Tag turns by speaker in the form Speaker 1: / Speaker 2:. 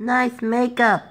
Speaker 1: Nice makeup.